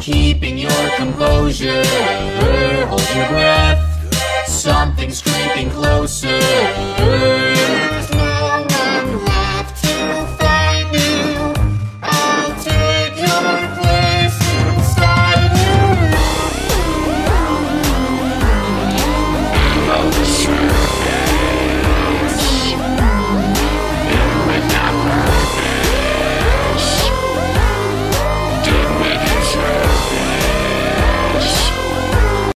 keeping your composure. Hold your breath. Something's.